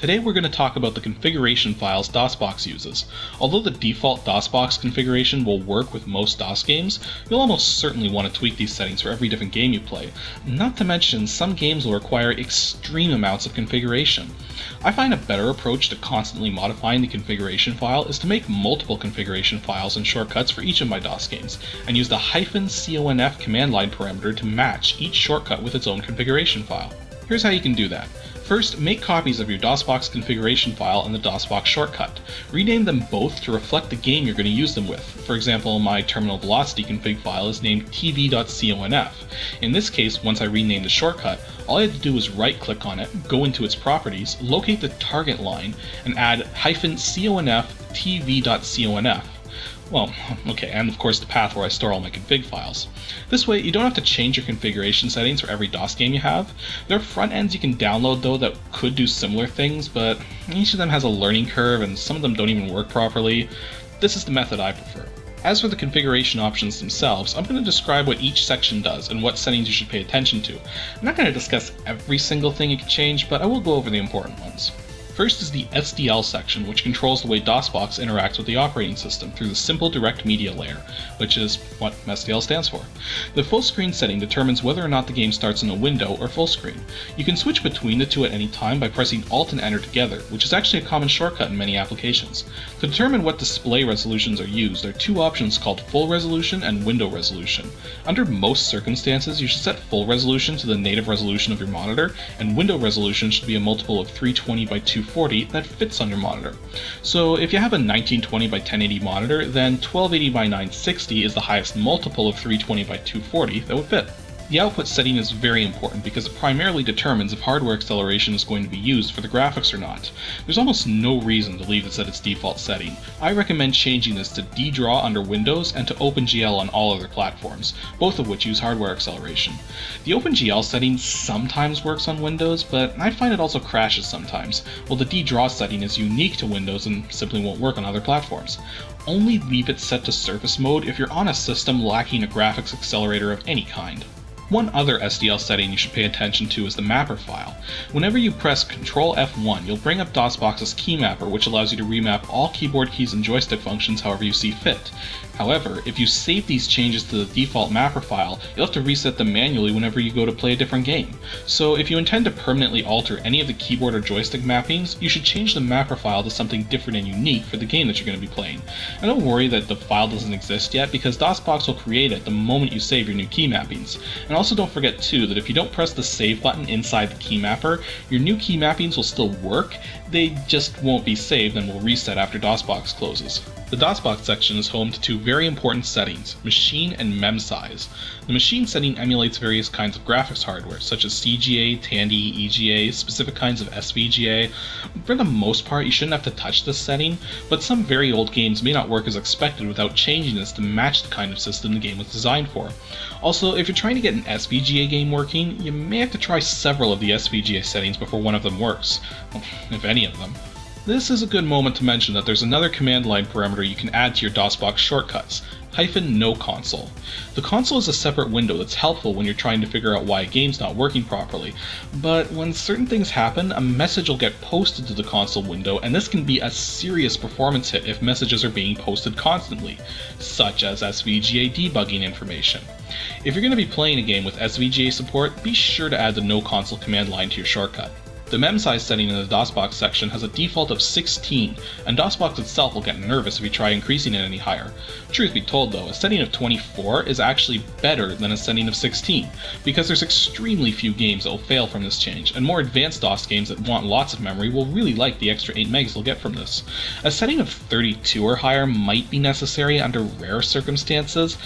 Today we're going to talk about the configuration files DOSBox uses. Although the default DOSBox configuration will work with most DOS games, you'll almost certainly want to tweak these settings for every different game you play. Not to mention, some games will require extreme amounts of configuration. I find a better approach to constantly modifying the configuration file is to make multiple configuration files and shortcuts for each of my DOS games, and use the hyphen conf command line parameter to match each shortcut with its own configuration file. Here's how you can do that. First, make copies of your DOSBox configuration file and the DOSBox shortcut. Rename them both to reflect the game you're going to use them with. For example, my terminal velocity config file is named tv.conf. In this case, once I rename the shortcut, all I had to do was right click on it, go into its properties, locate the target line, and add hyphen conf tv.conf well, okay, and of course the path where I store all my config files. This way, you don't have to change your configuration settings for every DOS game you have. There are front ends you can download though that could do similar things, but each of them has a learning curve and some of them don't even work properly. This is the method I prefer. As for the configuration options themselves, I'm going to describe what each section does and what settings you should pay attention to. I'm not going to discuss every single thing you can change, but I will go over the important ones. First is the SDL section, which controls the way DOSBox interacts with the operating system through the Simple Direct Media layer, which is what SDL stands for. The full screen setting determines whether or not the game starts in a window or full screen. You can switch between the two at any time by pressing Alt and Enter together, which is actually a common shortcut in many applications. To determine what display resolutions are used, there are two options called Full Resolution and Window Resolution. Under most circumstances, you should set full resolution to the native resolution of your monitor, and window resolution should be a multiple of 320 by 240 that fits on your monitor. So if you have a 1920 by 1080 monitor, then 1280 by 960 is the highest multiple of 320 by 240 that would fit. The output setting is very important because it primarily determines if hardware acceleration is going to be used for the graphics or not. There's almost no reason to leave this at its default setting. I recommend changing this to DDraw under Windows and to OpenGL on all other platforms, both of which use hardware acceleration. The OpenGL setting sometimes works on Windows, but I find it also crashes sometimes, while the DDraw setting is unique to Windows and simply won't work on other platforms only leave it set to surface mode if you're on a system lacking a graphics accelerator of any kind. One other SDL setting you should pay attention to is the mapper file. Whenever you press Ctrl F1, you'll bring up DOSBox's key mapper, which allows you to remap all keyboard keys and joystick functions however you see fit. However, if you save these changes to the default mapper file, you'll have to reset them manually whenever you go to play a different game. So if you intend to permanently alter any of the keyboard or joystick mappings, you should change the mapper file to something different and unique for the game that you're going to be playing. And don't worry that the file doesn't exist yet, because DOSBox will create it the moment you save your new key mappings. And also don't forget too that if you don't press the save button inside the key mapper, your new key mappings will still work, they just won't be saved and will reset after DOSBox closes. The DOSBox section is home to two very important settings, machine and mem size. The machine setting emulates various kinds of graphics hardware, such as CGA, Tandy, EGA, specific kinds of SVGA. For the most part, you shouldn't have to touch this setting, but some very old games may not work as expected without changing this to match the kind of system the game was designed for. Also, if you're trying to get an SVGA game working, you may have to try several of the SVGA settings before one of them works, if any of them. This is a good moment to mention that there's another command line parameter you can add to your DOSBox shortcuts, hyphen no console. The console is a separate window that's helpful when you're trying to figure out why a game's not working properly, but when certain things happen, a message will get posted to the console window, and this can be a serious performance hit if messages are being posted constantly, such as SVGA debugging information. If you're going to be playing a game with SVGA support, be sure to add the no console command line to your shortcut. The mem size setting in the DOSBox section has a default of 16, and DOSBox itself will get nervous if you try increasing it any higher. Truth be told though, a setting of 24 is actually better than a setting of 16, because there's extremely few games that will fail from this change, and more advanced DOS games that want lots of memory will really like the extra 8 megs they'll get from this. A setting of 32 or higher might be necessary under rare circumstances,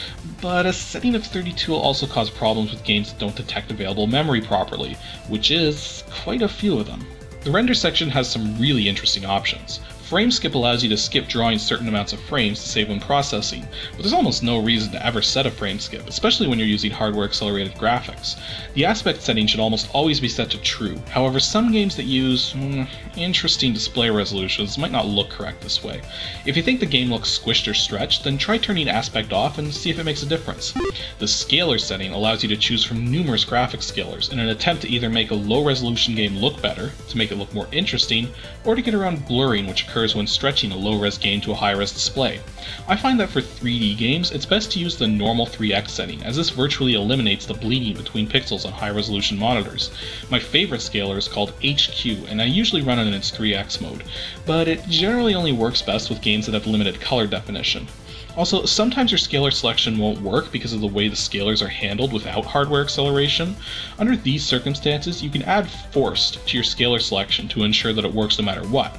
but a setting of 32 will also cause problems with games that don't detect available memory properly, which is quite a few of them. The render section has some really interesting options. Frame skip allows you to skip drawing certain amounts of frames to save when processing, but there's almost no reason to ever set a frame skip, especially when you're using hardware accelerated graphics. The aspect setting should almost always be set to true, however some games that use mm, interesting display resolutions might not look correct this way. If you think the game looks squished or stretched, then try turning aspect off and see if it makes a difference. The scaler setting allows you to choose from numerous graphic scalers in an attempt to either make a low resolution game look better, to make it look more interesting, or to get around blurring which occurs when stretching a low-res game to a high-res display. I find that for 3D games, it's best to use the normal 3x setting, as this virtually eliminates the bleeding between pixels on high-resolution monitors. My favorite scaler is called HQ, and I usually run it in its 3x mode, but it generally only works best with games that have limited color definition. Also, sometimes your scaler selection won't work because of the way the scalers are handled without hardware acceleration. Under these circumstances, you can add forced to your scaler selection to ensure that it works no matter what.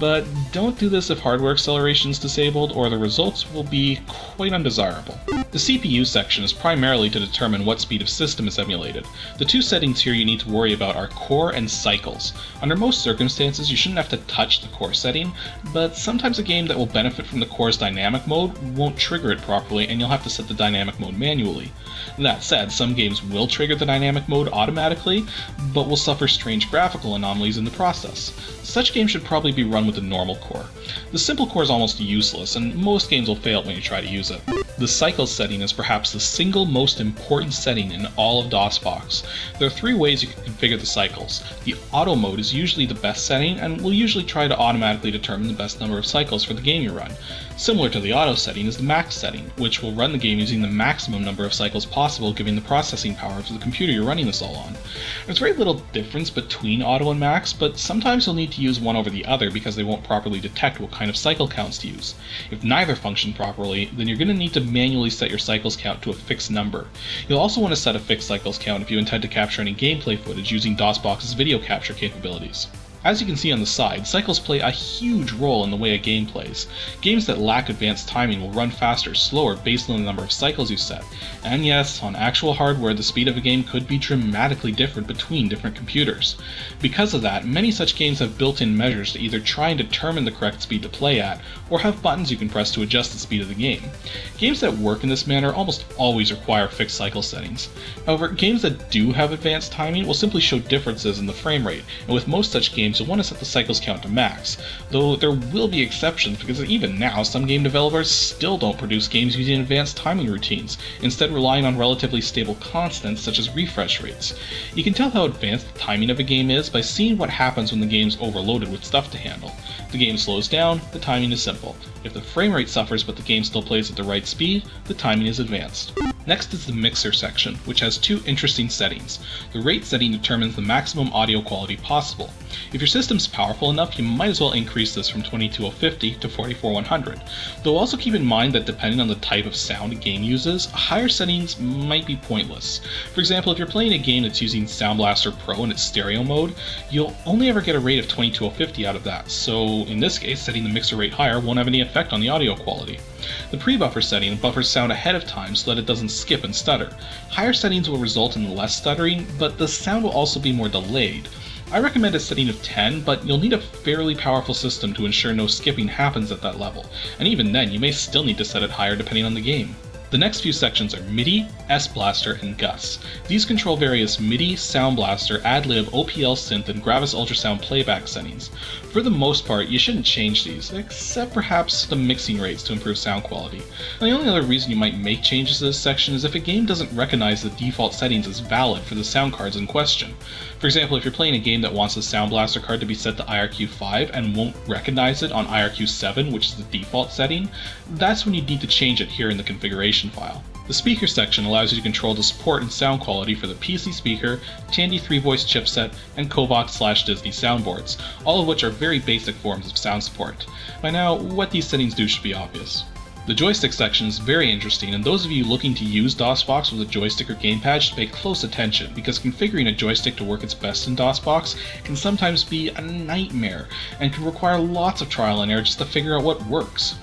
But don't do this if hardware acceleration is disabled or the results will be quite undesirable. The CPU section is primarily to determine what speed of system is emulated. The two settings here you need to worry about are core and cycles. Under most circumstances, you shouldn't have to touch the core setting, but sometimes a game that will benefit from the core's dynamic mode won't trigger it properly and you'll have to set the dynamic mode manually. That said, some games will trigger the dynamic mode automatically, but will suffer strange graphical anomalies in the process. Such games should probably be run with the normal core. The simple core is almost useless, and most games will fail when you try to use it. The cycle setting is perhaps the single most important setting in all of DOSBox. There are three ways you can configure the cycles. The auto mode is usually the best setting and will usually try to automatically determine the best number of cycles for the game you run. Similar to the auto setting is the max setting, which will run the game using the maximum number of cycles possible given the processing power of the computer you're running this all on. There's very little difference between auto and max, but sometimes you'll need to use one over the other because they won't properly detect what kind of cycle counts to use. If neither function properly, then you're going to need to manually set your cycles count to a fixed number. You'll also want to set a fixed cycles count if you intend to capture any gameplay footage using DOSBox's video capture capabilities. As you can see on the side, cycles play a huge role in the way a game plays. Games that lack advanced timing will run faster or slower based on the number of cycles you set. And yes, on actual hardware, the speed of a game could be dramatically different between different computers. Because of that, many such games have built-in measures to either try and determine the correct speed to play at, or have buttons you can press to adjust the speed of the game. Games that work in this manner almost always require fixed cycle settings. However, games that do have advanced timing will simply show differences in the frame rate, and with most such games you'll want to set the cycles count to max, though there will be exceptions because even now some game developers still don't produce games using advanced timing routines, instead relying on relatively stable constants such as refresh rates. You can tell how advanced the timing of a game is by seeing what happens when the game's overloaded with stuff to handle. The game slows down, the timing is simple. If the frame rate suffers but the game still plays at the right speed, the timing is advanced. Next is the mixer section, which has two interesting settings. The rate setting determines the maximum audio quality possible. If your system's powerful enough, you might as well increase this from 22050 to 44100. Though also keep in mind that depending on the type of sound a game uses, higher settings might be pointless. For example, if you're playing a game that's using Sound Blaster Pro in its stereo mode, you'll only ever get a rate of 22050 out of that, so in this case, setting the mixer rate higher won't have any effect on the audio quality. The pre-buffer setting buffers sound ahead of time so that it doesn't skip and stutter. Higher settings will result in less stuttering, but the sound will also be more delayed. I recommend a setting of 10, but you'll need a fairly powerful system to ensure no skipping happens at that level, and even then you may still need to set it higher depending on the game. The next few sections are MIDI, S-Blaster, and GUS. These control various MIDI, Sound Blaster, AdLib, OPL Synth, and Gravis Ultrasound playback settings. For the most part, you shouldn't change these, except perhaps the mixing rates to improve sound quality. And the only other reason you might make changes to this section is if a game doesn't recognize the default settings as valid for the sound cards in question. For example, if you're playing a game that wants the Sound Blaster card to be set to IRQ5 and won't recognize it on IRQ7, which is the default setting, that's when you need to change it here in the configuration file. The speaker section allows you to control the support and sound quality for the PC speaker, Tandy 3-voice chipset, and Covox slash Disney soundboards, all of which are very basic forms of sound support. By now, what these settings do should be obvious. The joystick section is very interesting, and those of you looking to use DOSBox with a joystick or gamepad should pay close attention, because configuring a joystick to work its best in DOSBox can sometimes be a nightmare, and can require lots of trial and error just to figure out what works.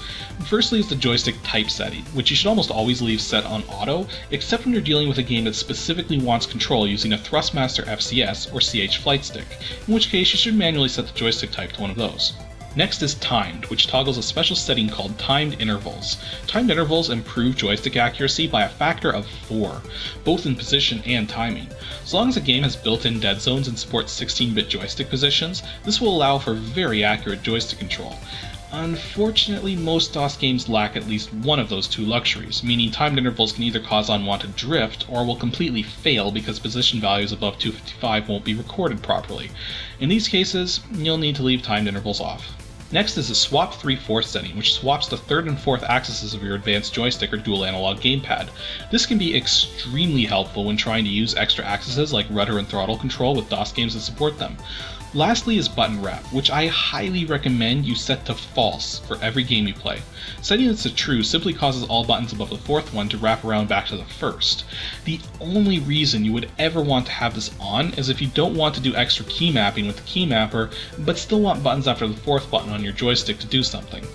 Firstly is the joystick type setting, which you should almost always leave set on auto, except when you're dealing with a game that specifically wants control using a Thrustmaster FCS or CH flight stick, in which case you should manually set the joystick type to one of those. Next is Timed, which toggles a special setting called Timed Intervals. Timed intervals improve joystick accuracy by a factor of 4, both in position and timing. As long as a game has built-in dead zones and supports 16-bit joystick positions, this will allow for very accurate joystick control. Unfortunately, most DOS games lack at least one of those two luxuries, meaning timed intervals can either cause unwanted drift or will completely fail because position values above 255 won't be recorded properly. In these cases, you'll need to leave timed intervals off. Next is the Swap 3 4 setting, which swaps the third and fourth axes of your advanced joystick or dual analog gamepad. This can be extremely helpful when trying to use extra axes like rudder and throttle control with DOS games that support them. Lastly is button wrap, which I highly recommend you set to false for every game you play. Setting this to true simply causes all buttons above the fourth one to wrap around back to the first. The only reason you would ever want to have this on is if you don't want to do extra key mapping with the key mapper, but still want buttons after the fourth button on your joystick to do something.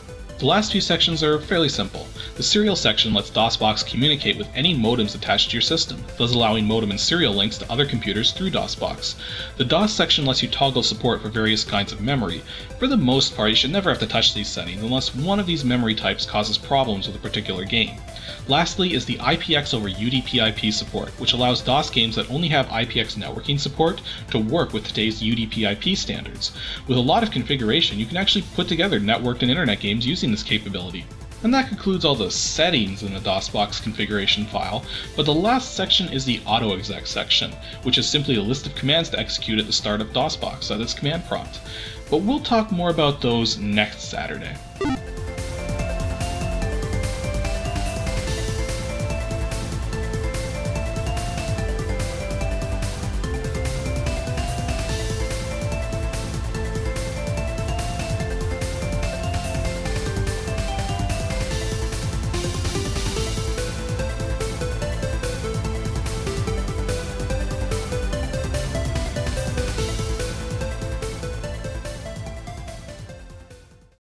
The last few sections are fairly simple. The serial section lets DOSBox communicate with any modems attached to your system, thus allowing modem and serial links to other computers through DOSBox. The DOS section lets you toggle support for various kinds of memory. For the most part, you should never have to touch these settings unless one of these memory types causes problems with a particular game. Lastly is the IPX over UDP-IP support, which allows DOS games that only have IPX networking support to work with today's UDP-IP standards. With a lot of configuration, you can actually put together networked and internet games using this capability. And that concludes all the settings in the DOSBox configuration file, but the last section is the autoexec section, which is simply a list of commands to execute at the start of DOSBox at its command prompt. But we'll talk more about those next Saturday.